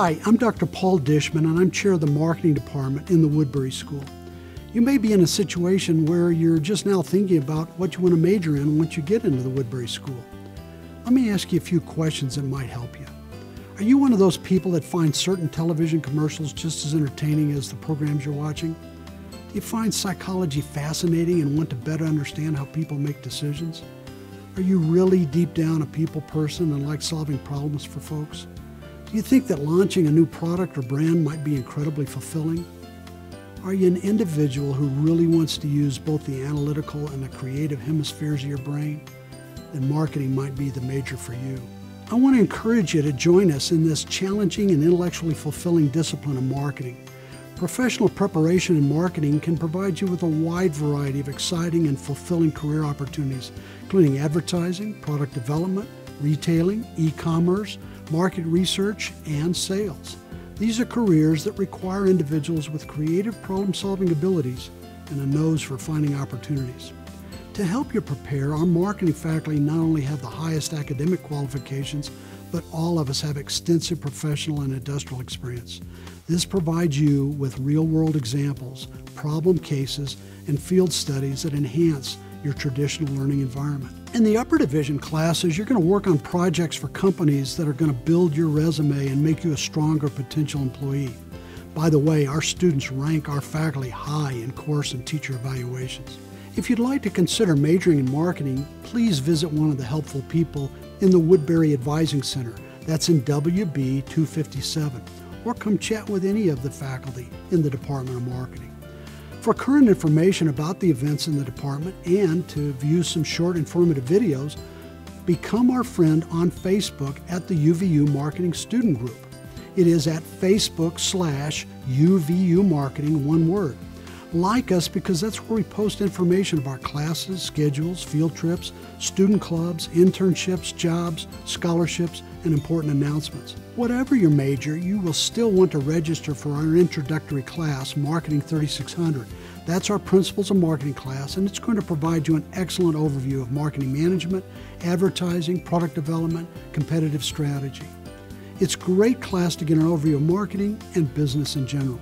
Hi, I'm Dr. Paul Dishman, and I'm chair of the marketing department in the Woodbury School. You may be in a situation where you're just now thinking about what you want to major in once you get into the Woodbury School. Let me ask you a few questions that might help you. Are you one of those people that find certain television commercials just as entertaining as the programs you're watching? Do you find psychology fascinating and want to better understand how people make decisions? Are you really deep down a people person and like solving problems for folks? Do you think that launching a new product or brand might be incredibly fulfilling? Are you an individual who really wants to use both the analytical and the creative hemispheres of your brain? Then marketing might be the major for you. I want to encourage you to join us in this challenging and intellectually fulfilling discipline of marketing. Professional preparation in marketing can provide you with a wide variety of exciting and fulfilling career opportunities, including advertising, product development, retailing, e commerce, market research, and sales. These are careers that require individuals with creative problem solving abilities and a nose for finding opportunities. To help you prepare, our marketing faculty not only have the highest academic qualifications, but all of us have extensive professional and industrial experience. This provides you with real world examples, problem cases, and field studies that enhance your traditional learning environment. In the upper division classes, you're going to work on projects for companies that are going to build your resume and make you a stronger potential employee. By the way, our students rank our faculty high in course and teacher evaluations. If you'd like to consider majoring in marketing, please visit one of the helpful people in the Woodbury Advising Center. That's in WB 257. Or come chat with any of the faculty in the Department of Marketing. For current information about the events in the department and to view some short informative videos, become our friend on Facebook at the UVU Marketing Student Group. It is at Facebook slash UVU Marketing, one word. Like us because that's where we post information about classes, schedules, field trips, student clubs, internships, jobs, scholarships, and important announcements. Whatever your major, you will still want to register for our introductory class, Marketing 3600. That's our Principles of Marketing class, and it's going to provide you an excellent overview of marketing management, advertising, product development, competitive strategy. It's a great class to get an overview of marketing and business in general.